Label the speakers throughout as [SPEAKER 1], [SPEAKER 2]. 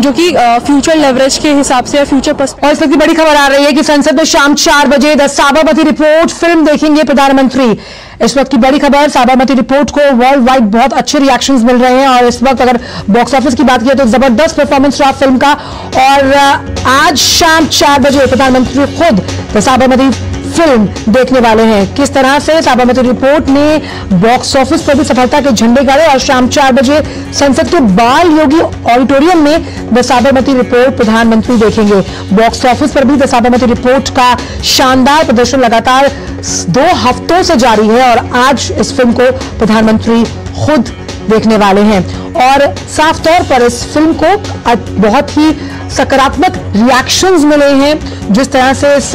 [SPEAKER 1] जो कि future leverage के हिसाब से फ्यूचर
[SPEAKER 2] और इस वक्त बड़ी खबर आ रही है कि संसद में शाम चार बजे द साबरमती रिपोर्ट फ़िल्म देखेंगे प्रधानमंत्री। इस वक्त की बड़ी खबर साबरमती रिपोर्ट को वर्ल्ड वाइड बहुत अच्छे रिएक्शंस मिल रहे हैं और इस वक्त अगर बॉक्स ऑफ़िस की बात की तो ज़बरदस्त परफॉर्मेंस रहा फ़िल्म का। और आज शाम चार बजे प्रधानमंत्री खुद द साबरमती फ़िल्म देखने वाले हैं। किस तरह से साबरमती रिपोर्ट ने बॉक्स ऑफ़िस पर भी सफलता के झंडे गाड़े और शाम चार बजे संसद के बाल योगी ऑडिटोरियम में द साबरमती रिपोर्ट प्रधानमंत्री देखेंगे। बॉक्स ऑफ़िस पर भी द साबरमती रिपोर्ट का शानदार प्रदर्शन लगातार दो हफ्तों से जारी है और आज इस फ़िल्म को प्रधानमंत्री खुद देखने वाले हैं। और साफ़ तौर पर इस फ़िल्म को बहुत ही सकारात्मक रिएक्शंस मिले हैं। जिस तरह से इस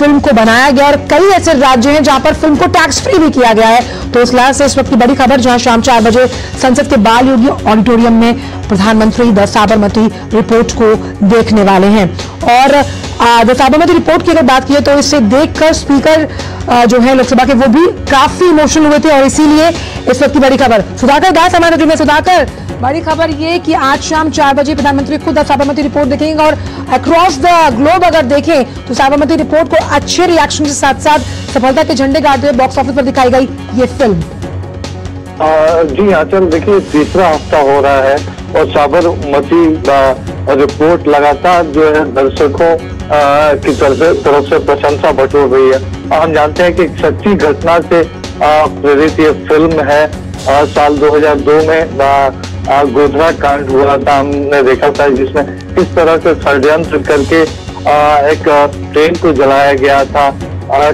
[SPEAKER 2] फ़िल्म को बनाया गया और कई ऐसे राज्य हैं जहाँ पर फ़िल्म को टैक्स फ्री भी किया गया है। तो इस लिहाज से इस वक्त की बड़ी खबर, जहाँ शाम चार बजे संसद के बाल योगी ऑडिटोरियम में प्रधानमंत्री द साबरमती रिपोर्ट को देखने वाले हैं। और द साबरमती रिपोर्ट की अगर बात की तो इसे देखकर स्पीकर जो है लोकसभा के, वो भी काफ़ी इमोशनल हुए थे और इसीलिए इस वक्त की बड़ी खबर। सुधाकर दास हमारे जुड़े सुधाकर बड़ी खबर ये कि आज शाम चार बजे प्रधानमंत्री खुद साबरमती रिपोर्ट देखेंगे और अक्रॉस द ग्लोब अगर देखें तो साबरमती रिपोर्ट को अच्छे रिएक्शन के साथ साथ सफलता के झंडे गाड़ते हुए बॉक्स ऑफ़िस पर दिखाई गई ये फ़िल्म
[SPEAKER 3] जी आचल देखिए, तीसरा हफ़्ता हो रहा है और साबरमती रिपोर्ट लगातार जो है दर्शकों की तरफ़ से प्रशंसा बटोर रही है। हम जानते हैं कि एक सच्ची घटना से प्रेरित ये फ़िल्म है साल 2002 में गोधरा कांड हुआ था, हमने देखा था जिसमें किस तरह से षड्यंत्र करके एक ट्रेन को जलाया गया था।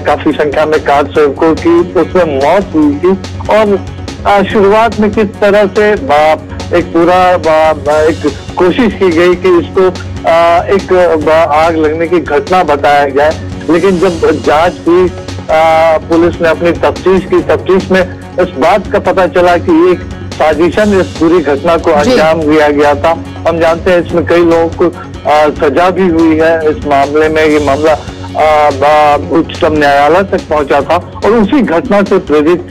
[SPEAKER 3] काफ़ी संख्या में कार सेवकों की, उसमें मौत हुई थी। और शुरुआत में किस तरह से एक पूरा एक कोशिश की गई कि इसको एक आग लगने की घटना बताया जाए। लेकिन जब जाँच हुई पुलिस ने अपनी तफ्तीश की, तफ्तीश में इस बात का पता चला कि एक साजिशन इस पूरी घटना को अंजाम दिया गया था। हम जानते हैं इसमें कई लोगों को सजा भी हुई है। इस मामले में ये मामला उच्चतम न्यायालय तक पहुँचा था। और उसी घटना से प्रेरित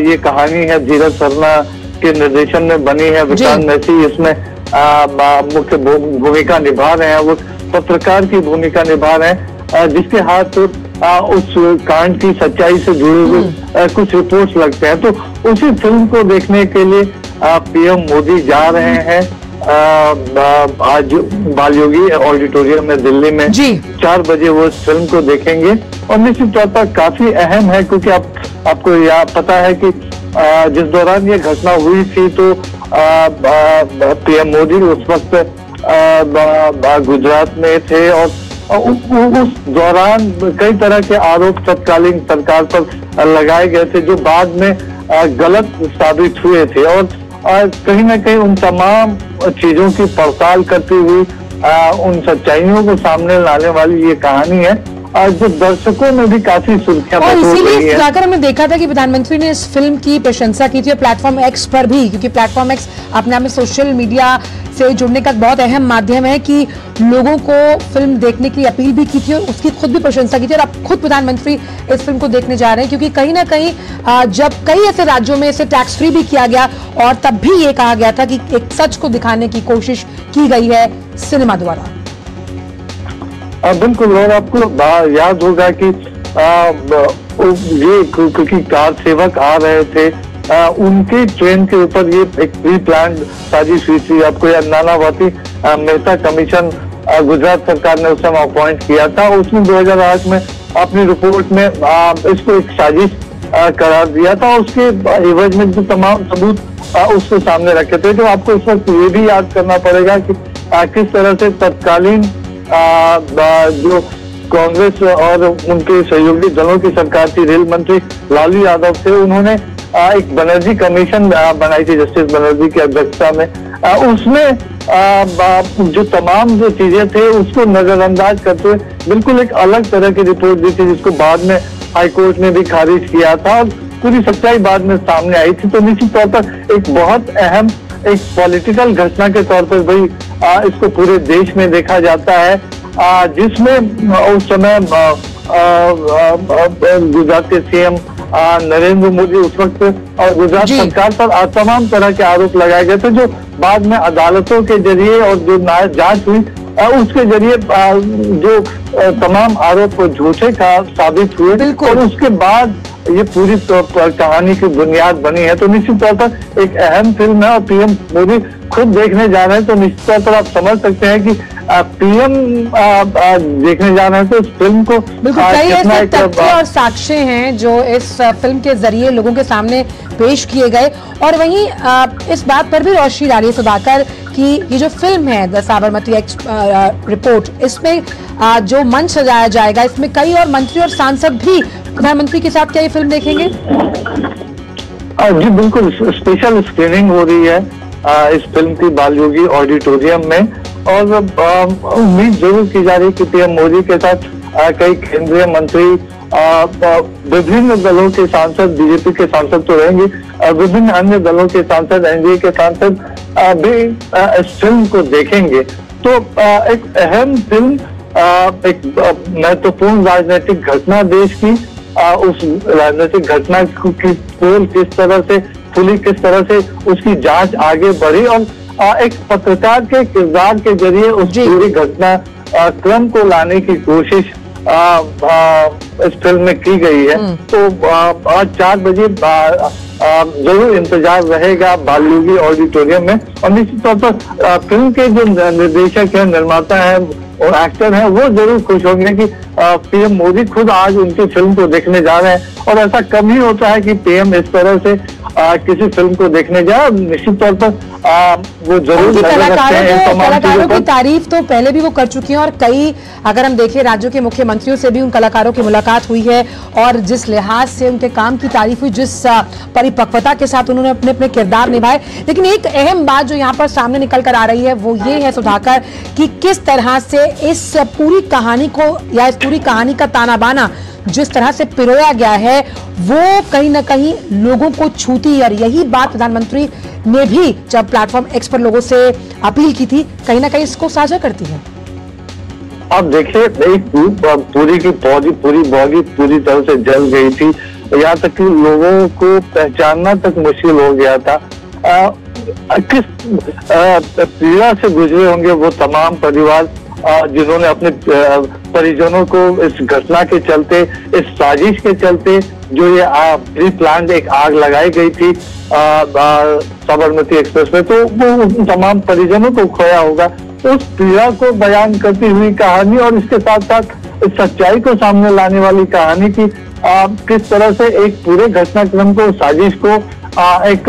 [SPEAKER 3] ये कहानी है धीरज शर्मा के निर्देशन में बनी है। विशाल मैसी इसमें मुख्य भूमिका निभा रहे हैं। वो पत्रकार की भूमिका निभा रहे हैं जिसके हाथ आ, उस कांड की सच्चाई से जुड़े हुए हम्म। कुछ रिपोर्ट्स लगते हैं। तो उसी फ़िल्म को देखने के लिए पीएम मोदी जा रहे हैं। आज बाल योगी ऑडिटोरियम में दिल्ली में जी। चार बजे वो इस फ़िल्म को देखेंगे। और निश्चित तौर पर काफ़ी अहम है क्योंकि आप आपको यह पता है कि आ, जिस दौरान ये घटना हुई थी तो पीएम मोदी उस वक्त गुजरात में थे और उस दौरान कई तरह के आरोप तत्कालीन सरकार पर लगाए गए थे जो बाद में गलत साबित हुए थे। और कहीं ना कहीं उन तमाम चीज़ों की पड़ताल करती हुई उन सच्चाइयों को सामने लाने वाली ये कहानी है। जो दर्शकों में भी काफ़ी सुर्खियाँ
[SPEAKER 2] और इसीलिए जाकर हमने देखा था कि प्रधानमंत्री ने इस फ़िल्म की प्रशंसा की थी प्लेटफॉर्म एक्स पर भी क्योंकि प्लेटफॉर्म एक्स अपने आप में सोशल मीडिया से जुड़ने का बहुत अहम माध्यम है कि लोगों को फ़िल्म देखने की अपील भी की थी और उसकी खुद भी प्रशंसा की थी और अब खुद प्रधानमंत्री इस फ़िल्म को देखने जा रहे हैं क्योंकि कहीं ना कहीं जब कई ऐसे राज्यों में इसे टैक्स फ्री भी किया गया और तब भी ये कहा गया था कि एक सच को दिखाने की कोशिश की गई है सिनेमा द्वारा।
[SPEAKER 3] बिल्कुल और आपको याद होगा कि आ, ये क्योंकि कार सेवक आ रहे थे आ, उनके ट्रेन के ऊपर ये एक प्री प्लान साजिश हुई थी। आपको याद नानावती मेहता कमीशन गुजरात सरकार ने उस समय अपॉइंट किया था। उसने 2008 में अपनी रिपोर्ट में आ, इसको एक साजिश करार दिया था। उसके एवज में जो तमाम सबूत उसके सामने रखे थे। तो आपको इस वक्त ये भी याद करना पड़ेगा कि आ, किस तरह से तत्कालीन जो कांग्रेस और उनके सहयोगी दलों की सरकार थी रेल मंत्री लालू यादव थे उन्होंने एक बनर्जी कमीशन बनाई थी जस्टिस बनर्जी की अध्यक्षता में। उसमें जो तमाम जो चीज़ें थे उसको नजरअंदाज करते हुए बिल्कुल एक अलग तरह की रिपोर्ट दी थी जिसको बाद में हाईकोर्ट ने भी खारिज किया था और पूरी सच्चाई बाद में सामने आई थी। तो निश्चित तौर पर एक बहुत अहम एक पॉलिटिकल घटना के तौर पर भाई इसको पूरे देश में देखा जाता है। जिसमें उस समय गुजरात के सीएम आ, नरेंद्र मोदी उस वक्त और गुजरात सरकार पर तमाम तरह के आरोप लगाए गए थे जो बाद में अदालतों के ज़रिए और जो जाँच हुई उसके ज़रिए जो तमाम आरोप झूठे का साबित हुए और उसके बाद ये पूरी कहानी की बुनियाद बनी है। तो निश्चित तौर पर एक अहम फ़िल्म है और पीएम मोदी खुद देखने जा रहे हैं तो निश्चित तौर पर आप समझ सकते हैं कि पीएम देखने जा रहे हैं तो इस फ़िल्म को
[SPEAKER 2] बिल्कुल कई ऐसे तथ्य और साक्ष्य हैं जो इस फ़िल्म के ज़रिए लोगों के सामने पेश किए गए। और वहीं इस बात पर भी रोशनी डाली है सुधाकर कि ये जो फ़िल्म है द साबरमती एक्स रिपोर्ट इसमें जो मंच सजाया जाएगा इसमें कई और मंत्री और सांसद भी प्रधानमंत्री के साथ क्या ये फ़िल्म देखेंगे?
[SPEAKER 3] जी बिल्कुल स्पेशल स्क्रीनिंग हो रही है। इस फ़िल्म की बालयोगी ऑडिटोरियम में। और उम्मीद ज़रूर की जा रही कि पीएम मोदी के साथ कई केंद्रीय मंत्री विभिन्न दलों के सांसद, बीजेपी के सांसद तो रहेंगे विभिन्न अन्य दलों के सांसद, एनडीए के सांसद भी इस फ़िल्म को देखेंगे। तो एक अहम फ़िल्म एक महत्वपूर्ण राजनीतिक घटना देश की उस राजनीतिक घटना की पोल किस तरह से खुली किस तरह से उसकी जाँच आगे बढ़ी और एक पत्रकार के किरदार के ज़रिए उस पूरी घटना क्रम को लाने की कोशिश आ, आ, इस फ़िल्म में की गई है। तो आज चार बजे ज़रूर इंतज़ार रहेगा बालूगी ऑडिटोरियम में। और निश्चित तौर पर फ़िल्म के जो निर्देशक हैं निर्माता हैं और एक्टर हैं वो ज़रूर खुश होंगे कि पीएम मोदी खुद आज उनकी फ़िल्म को देखने जा रहे हैं। और ऐसा कम ही होता है कि पीएम इस तरह से आ, किसी फ़िल्म को देखने जाए निश्चित तौर पर आ, वो ज़रूर
[SPEAKER 2] कलाकारों
[SPEAKER 3] हैं
[SPEAKER 2] की तारीफ़ तो पहले भी वो कर चुकी हैं और कई अगर हम देखें राज्यों के मुख्यमंत्रियों से भी उन कलाकारों की मुलाकात हुई है और जिस लिहाज से उनके काम की तारीफ़ हुई जिस परिपक्वता के साथ उन्होंने अपने अपने किरदार निभाए। लेकिन एक अहम बात जो यहाँ पर सामने निकल कर आ रही है वो ये है सुधाकर कि किस तरह से इस पूरी कहानी को या इस पूरी कहानी का ताना बाना जिस तरह से पिरोया गया है वो कहीं ना कहीं लोगों को छूती है। और यही बात प्रधानमंत्री ने भी जब प्लेटफॉर्म एक्स पर लोगों से अपील की थी कहीं ना कहीं इसको साझा करती है।
[SPEAKER 3] अब देखिए पूरी की पौधी पूरी बॉडी पूरी तरह से जल गई थी। यहाँ तक कि लोगों को पहचानना तक मुश्किल हो गया था। आ, किस पीड़ा से गुजरे होंगे वो तमाम परिवार जिन्होंने अपने परिजनों को इस घटना के चलते इस साजिश के चलते जो ये प्री प्लान एक आग लगाई गई थी साबरमती एक्सप्रेस में तो वो उन तमाम परिजनों को खोया होगा। उस पीड़ा को बयान करती हुई कहानी और इसके साथ साथ इस सच्चाई को सामने लाने वाली कहानी की आ, किस तरह से एक पूरे घटनाक्रम को साजिश को आ, एक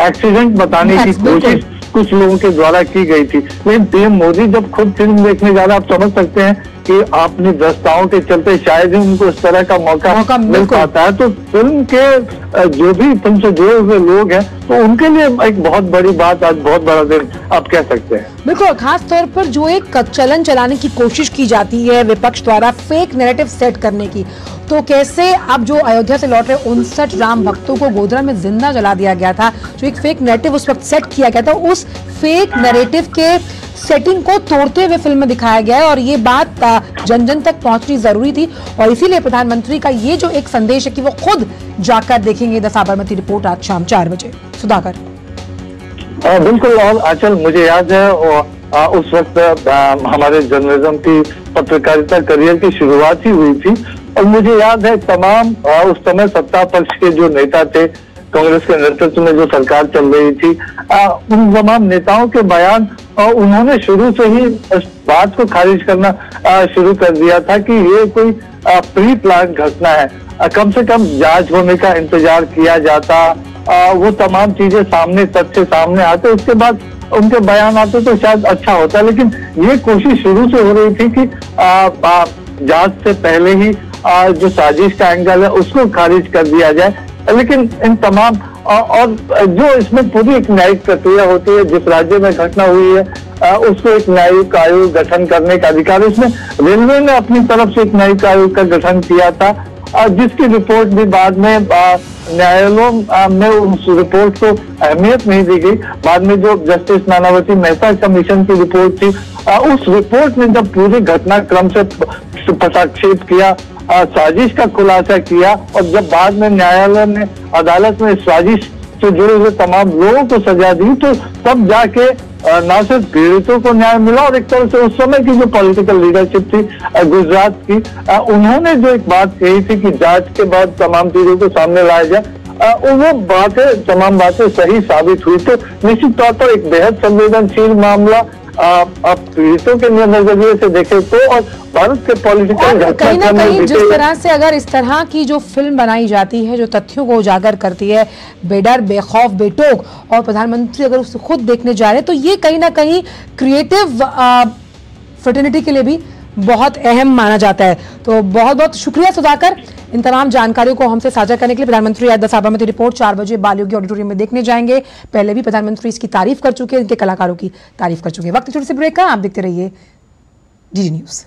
[SPEAKER 3] एक्सीडेंट बताने की कोशिश कुछ लोगों के द्वारा की गई थी। लेकिन पीएम मोदी जब खुद फ़िल्म देखने जा रहे आप समझ सकते हैं कि अपनी दस्ताओं के चलते शायद ही उनको इस तरह का मौका,
[SPEAKER 2] मौका
[SPEAKER 3] मिल पाता है। तो फ़िल्म के जो भी फ़िल्म से जुड़े हुए लोग हैं तो उनके लिए एक बहुत बड़ी बात आज बहुत बड़ा दिन आप कह सकते हैं।
[SPEAKER 2] बिल्कुल खास तौर पर जो एक चलन चलाने की कोशिश की जाती है विपक्ष द्वारा फेक नेरेटिव सेट करने की तो कैसे अब जो अयोध्या से लौट रहे उनसठ राम भक्तों को गोधरा में ज़िंदा जला दिया गया था जो एक फेक नैरेटिव उस वक्त सेट किया गया था उस फेक नैरेटिव के सेटिंग को तोड़ते हुए फ़िल्म में दिखाया गया है और ये बात जन जन तक पहुंचनी ज़रूरी थी और इसीलिए प्रधानमंत्री का ये जो एक संदेश है कि वो खुद जाकर देखेंगे द साबरमती रिपोर्ट आज शाम चार बजे। सुधाकर।
[SPEAKER 3] बिल्कुल और आचल मुझे याद है आ, उस वक्त हमारे जर्नलिज्म की पत्रकारिता करियर की शुरुआत ही हुई थी और मुझे याद है तमाम आ, उस समय सत्ता पक्ष के जो नेता थे कांग्रेस के नेतृत्व में जो सरकार चल रही थी आ, उन तमाम नेताओं के बयान आ, उन्होंने शुरू से ही इस बात को खारिज करना शुरू कर दिया था कि ये कोई प्री प्लान घटना है। आ, कम से कम जाँच होने का इंतज़ार किया जाता। आ, वो तमाम चीज़ें सामने तथ्य सामने आते उसके बाद उनके बयान आते तो शायद अच्छा होता लेकिन ये कोशिश शुरू से हो रही थी कि जाँच से पहले ही आ, जो साजिश का एंगल है उसको खारिज कर दिया जाए। लेकिन इन तमाम, और जो इसमें पूरी एक न्यायिक प्रक्रिया होती है, जिस राज्य में घटना हुई है उसको एक न्यायिक आयोग गठन करने का अधिकार इसमें रेलवे ने अपनी तरफ़ से एक न्यायिक आयोग का गठन किया था जिसकी रिपोर्ट भी बाद में न्यायालयों में उस रिपोर्ट को अहमियत नहीं दी गई। बाद में जो जस्टिस नानावती मेहता कमीशन की रिपोर्ट थी उस रिपोर्ट ने जब पूरे घटनाक्रम से हस्तक्षेप किया साजिश का खुलासा किया और जब बाद में न्यायालय ने अदालत में साजिश से जुड़े हुए तमाम लोगों को सजा दी तो तब जाके ना सिर्फ़ पीड़ितों को न्याय मिला और एक तरह से उस समय की जो पॉलिटिकल लीडरशिप थी गुजरात की उन्होंने जो एक बात कही थी कि जाँच के बाद तमाम चीज़ों को सामने लाया जाए वो बातें, तमाम बातें सही साबित हुई। तो निश्चित तौर पर एक बेहद संवेदनशील मामला अब पीड़ितों के नज़रिए से देखे तो और भारत के पॉलिटिकल
[SPEAKER 2] कहीं ना कहीं जिस तरह से अगर इस तरह की जो फ़िल्म बनाई जाती है जो तथ्यों को उजागर करती है बेडर बेखौफ बेटोक और प्रधानमंत्री अगर उसे खुद देखने जा रहे हैं तो ये कहीं ना कहीं क्रिएटिव फर्टिनिटी के लिए भी बहुत अहम माना जाता है। तो बहुत बहुत शुक्रिया सुधाकर। इन तमाम जानकारियों को हमसे साझा करने के लिए प्रधानमंत्री आज साबरमती रिपोर्ट। चार बजे बालयोगी ऑडिटोरियम में देखने जाएँगे। पहले भी प्रधानमंत्री इसकी तारीफ़ कर चुके हैं, इनके कलाकारों की तारीफ़ कर चुके हैं। वक्त छोटे से ब्रेक का आप देखते रहिए जी न्यूज़।